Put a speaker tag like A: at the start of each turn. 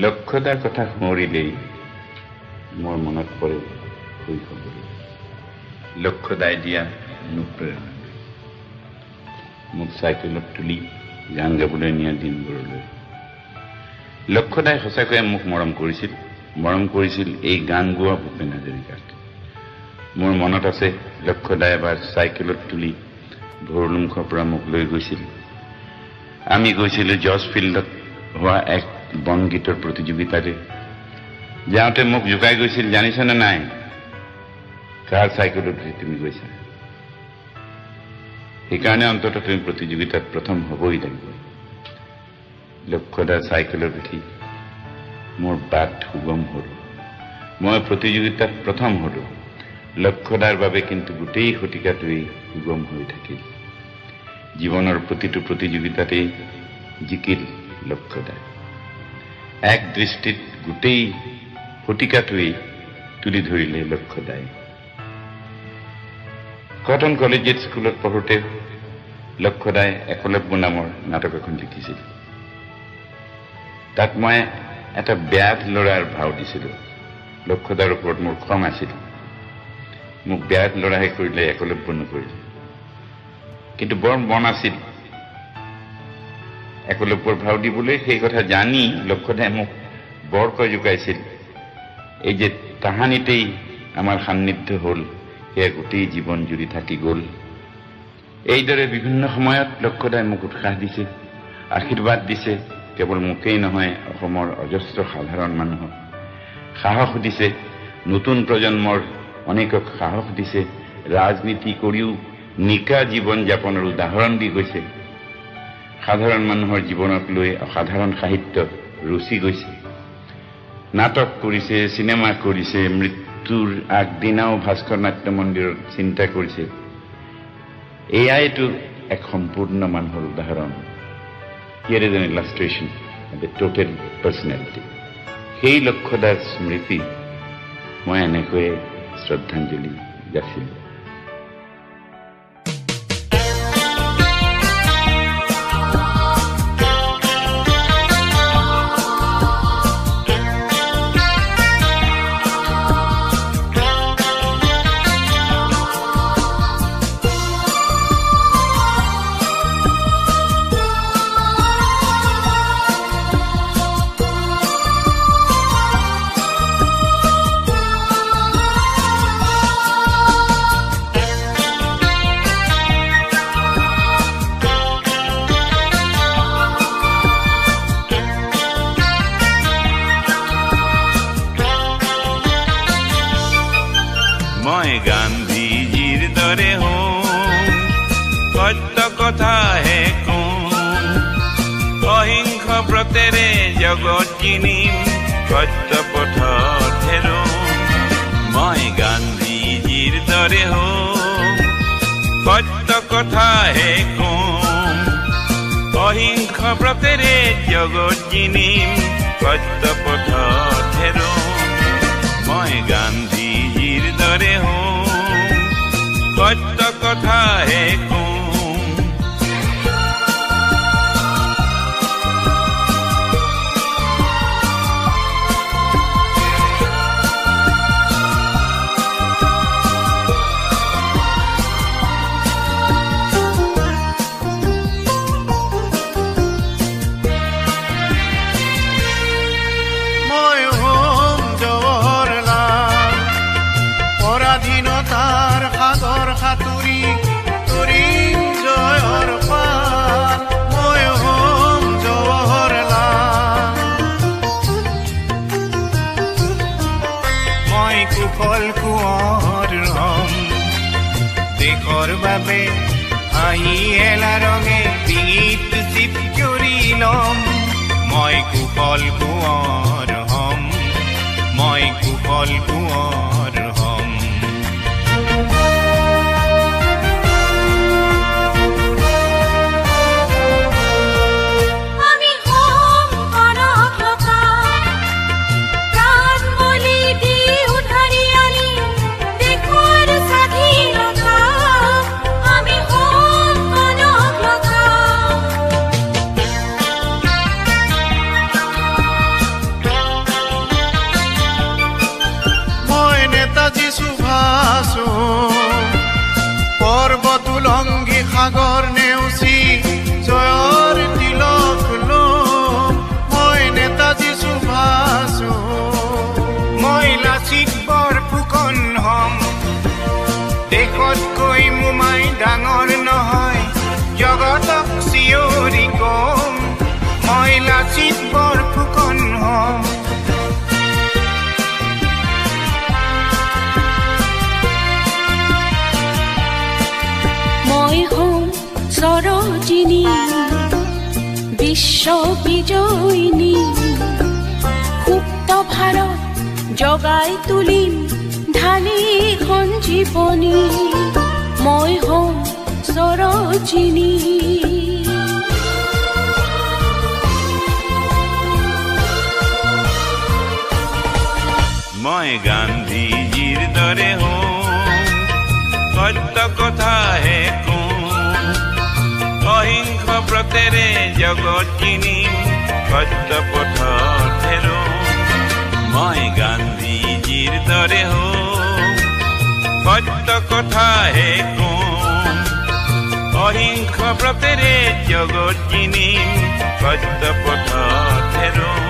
A: লক্ষ্যতাৰ কথা সোঁৱৰিলেই মোৰ মনত পৰে শৈশৱলৈ লক্ষ্যদাই দিয়া অনুপ্ৰেৰণা। মোক চাইকেলত তুলি গান গাবলৈ নিয়া দিনবোৰলৈ। লক্ষ্যদাই সঁচাকৈয়ে মোক মৰম কৰিছিল। মৰম কৰিছিল এই গান গোৱা ভূপেন হাজৰিকাক। মোৰ মনত আছে লক্ষ্যদাই এবাৰ চাইকেলত তুলি ভৰলুমুখৰ পৰা মোক লৈ গৈছিল। আমি গৈছিলোঁ জৰ্জ ফিল্ডত হোৱা এক বনগীতৰ প্ৰতিযোগিতাৰে যাওঁতে মোক জোকাই গৈছিল জানিছনে নাই? কাৰ চাইকেলত উঠি তুমি গৈছা? সেইকাৰণে অন্তত তুমি প্ৰতিযোগিতাত প্ৰথম হ'বই লাগিব। লক্ষ্যদাৰ চাইকেলত উঠি মোৰ বাট সুগম হ'ল। মই প্ৰতিযোগিতাত প্ৰথম হ'লো। লক্ষ্যদাৰ বাবে কিন্তু গোটেই শতিকাটোৱেই সুগম হৈ থাকিল। জীৱনৰ প্ৰতিটো প্ৰতিযোগিতাতেই জিকিল লক্ষ্যদা এক দৃষ্টিত গোটেই শতিকাটোৱেই তুলি ধৰিলে লক্ষ্যদাই কটন কলেজিয়েট স্কুলত পঢ়োতে লক্ষ্যদাই একলব্য নামৰ নাটক এখন লিখিছিল তাত মই এটা ব্যাধ ল'ৰাৰ ভাও দিছিলোঁ। লক্ষ্যদাৰ ওপৰত মোৰ খং আছিল। মোক ব্যাধ ল'ৰাহে কৰিলে একলব্য নকৰিলে। কিন্তু বৰ মন আছিল একলব্যৰ ভাও দিবলৈ সেই কথা জানি লক্ষ্যদাই মোক বৰকৈ জোকাইছিল। এই যে তাহানিতেই আমাৰ সান্নিধ্য হ'ল সেয়া গোটেই জীৱন জুৰি থাকি গ'ল। এইদৰে বিভিন্ন সময়ত লক্ষ্যদাই মোক উৎসাহ দিছে আশীৰ্বাদ দিছে কেৱল মোকেই নহয় অসমৰ অজস্ৰ সাধাৰণ মানুহক। সাহস দিছে নতুন প্ৰজন্মৰ অনেকক সাহস দিছে ৰাজনীতি কৰিও নিকা জীৱন যাপনৰ উদাহৰণ দি গৈছে। সাধাৰণ মানুহৰ জীৱনক লৈ অসাধাৰণ সাহিত্য ৰুচি গৈছে। নাটক কৰিছে চিনেমা কৰিছে মৃত্যুৰ আগদিনাও ভাস্কৰ নাট্য মন্দিৰত চিন্তা কৰিছে। এয়াইতো এক সম্পূৰ্ণ মানুহৰ উদাহৰণ। Is an illustration total personality সেই লক্ষ্যদাৰ স্মৃতি মই এনেকৈয়ে শ্ৰদ্ধাঞ্জলি যাচিলোঁ
B: সত্য কথাহে কওঁ অহিংস ব্ৰতেৰে জগত কিনিম সত্য পথত হেৰো মই গান্ধীজিৰ দৰে হওঁ সত্য কথাহে কওঁ অহিংস ব্ৰতেৰে জগত কিনিম সত্য পথত হেৰো মই গান্ধীজিৰ দৰে হওঁ সত্য কথাহে কওঁ
C: পৰাধীনতাৰ সাগৰ সাঁতুৰি তৰিম জয়ৰ কুশল কোঁৱৰ হ'ম দেশৰ বাবে হাঁহি এলা ৰঙে ডিঙিত চিপ কৰি ল'ম মই কুশল কোঁৱৰ হ'ম মই কুশল কোঁৱৰ
D: Magor সৰজিনী বিশ্ব বিজয়িনী। সুপ্ত ভাৰত জগাই তুলিম ঢালি সঞ্জীৱনী মই হম সৰজিনী
B: মই গান্ধীজীৰ দৰে অহিংস জগৎ জগত কিনিম সত্য পথত হেৰো মই গান্ধীজীৰ দৰে হো সত্য কথাহে হে অহিংস ব্ৰতেৰে জগত কিনিম সত্য পথত হেৰো